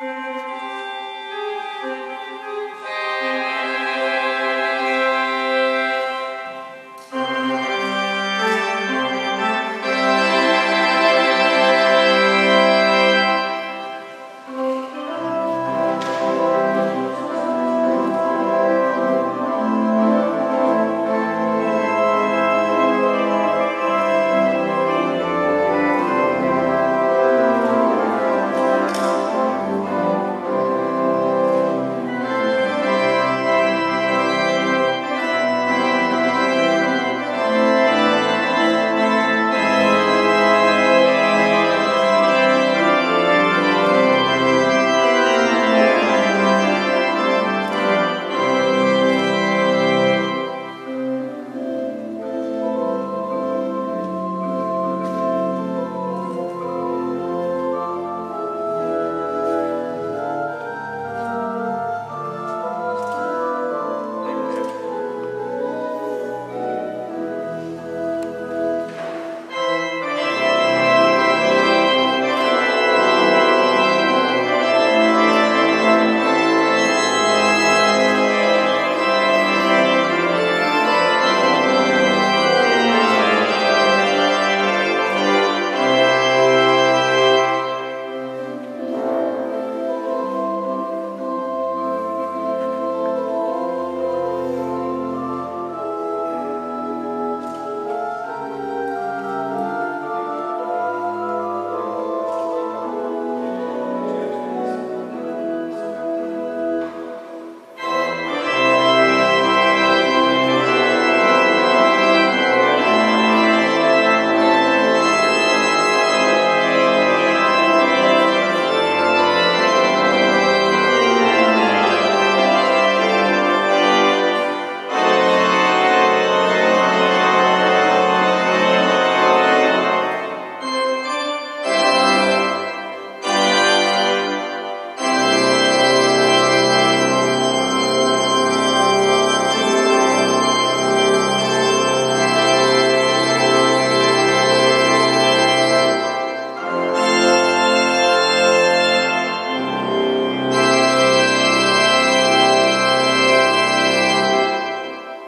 Música